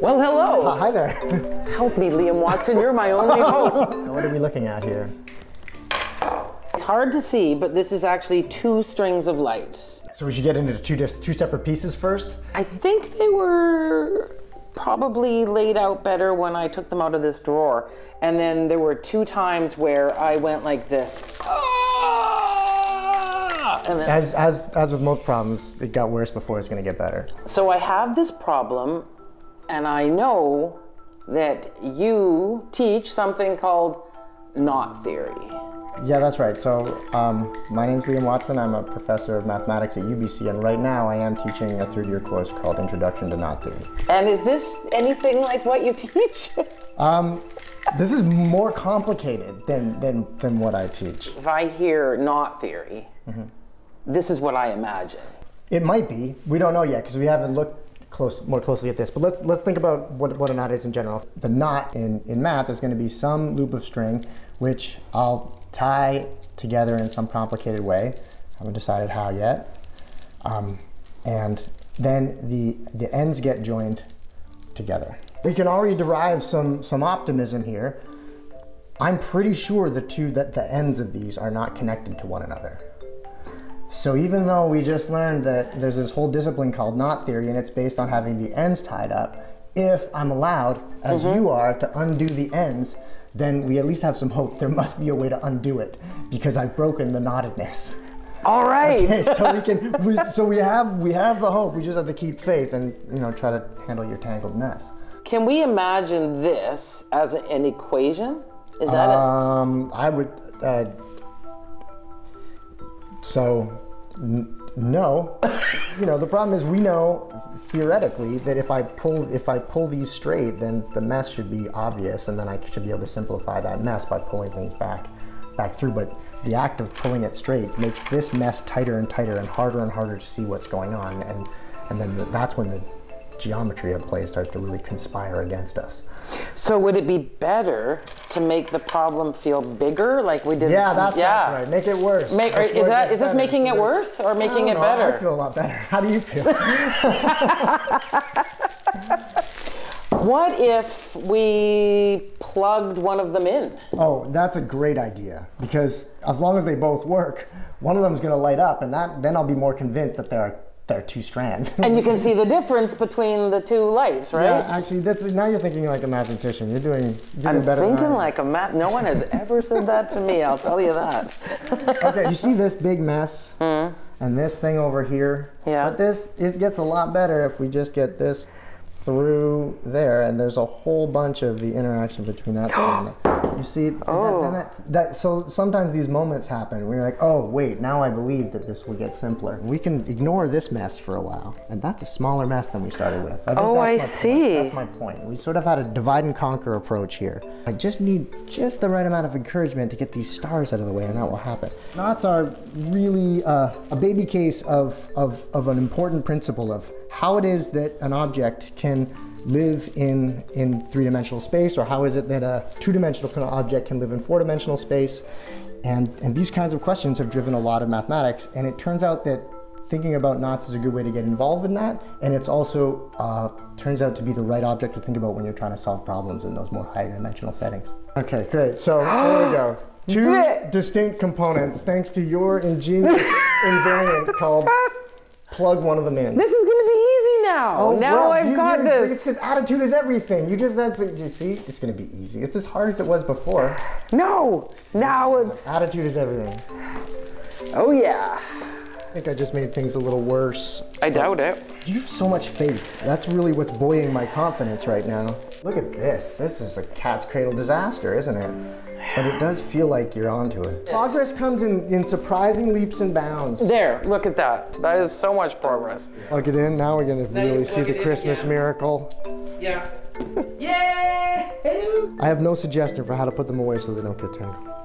Well, hello. Oh, hi there. Help me, Liam Watson. You're my only hope. what are we looking at here? It's hard to see, but this is actually two strings of lights. So we should get into two, two separate pieces first? I think they were probably laid out better when I took them out of this drawer. And then there were two times where I went like this. Ah! And then, As, as, as with most problems, it got worse before it's going to get better. so I have this problem, and I know that you teach something called knot theory. Yeah, that's right. So, um, my name's Liam Watson. I'm a professor of mathematics at UBC, and right now I am teaching a third year course called Introduction to Knot Theory. And is this anything like what you teach? Um, this is more complicated than, than, than what I teach. if I hear knot theory, this is what I imagine. It might be. We don't know yet because we haven't looked close, more closely at this. But let's, let's think about what, what a knot is in general. The knot in, in math is going to be some loop of string which I'll tie together in some complicated way. I Haven't decided how yet. Um, and then the, the ends get joined together. We can already derive some, some optimism here. I'm pretty sure the two that the ends of these are not connected to one another. So even though we just learned that there's this whole discipline called knot theory and it's based on having the ends tied up, if I'm allowed, as you are, to undo the ends, then we at least have some hope. There must be a way to undo it because I've broken the knottedness. All right. Okay, so we can, we, so we have we have the hope. We just have to keep faith and you know try to handle your tangled mess. Can we imagine this as an equation? Is that it? Um, I would. Uh, so, n- no. you know, the problem is we know theoretically that if I pull if I pull these straight, then the mess should be obvious, and then I should be able to simplify that mess by pulling things back back through. But the act of pulling it straight makes this mess tighter and tighter and harder and harder to see what's going on, and and then that's when the geometry of play starts to really conspire against us. So would it be better to make the problem feel bigger, like we did? Yeah, that's, yeah. that's right. Make it worse. Make, is that this better, making it worse or making it know, better? I feel a lot better. How do you feel? What if we plugged one of them in? oh, that's a great idea because as long as they both work, one of them is going to light up, and that then I'll be more convinced that there are there are two strands. And you can see the difference between the two lights, right? yeah, actually, that's now you're thinking like a mathematician. You're doing you're doing I'm better. than thinking like a mat. No one has ever said that to me. I'll tell you that. okay, you see this big mess mm-hmm. and this thing over here. Yeah. But this it gets a lot better if we just get this through there, and there's a whole bunch of the interaction between that. that. You see, that- Oh. then that, that, so sometimes these moments happen where you're like, oh wait, now I believe that this will get simpler. We can ignore this mess for a while, and that's a smaller mess than we started with. I think Oh, that's I my point. see. That's my point. We sort of had a divide and conquer approach here. I just need just the right amount of encouragement to get these stars out of the way, and that will happen. Knots are really uh, a baby case of, of, of an important principle of how it is that an object can live in, in three-dimensional space, or how is it that a two-dimensional object can live in four-dimensional space. And, and these kinds of questions have driven a lot of mathematics, and it turns out that thinking about knots is a good way to get involved in that, and it's also uh, turns out to be the right object to think about when you're trying to solve problems in those more higher dimensional settings. Okay, great. So there we go. Two distinct components, thanks to your ingenious invariant called plug one of them in. This is going to be now. Oh, now well, I've you- got this. Because attitude is everything. You just have to, you see, it's going to be easy. It's as hard as it was before. No, now it's. Attitude is everything. Oh yeah. I think I just made things a little worse. I doubt it. You have so much faith. That's really what's buoying my confidence right now. Look at this. This is a cat's cradle disaster, isn't it? But it does feel like you're onto it. Progress comes in, in surprising leaps and bounds. There, look at that. That is so much progress. Plug it in. Now we're going to Now really see the it in Christmas miracle. Yeah. Yay! I have no suggestion for how to put them away so they don't get tangled.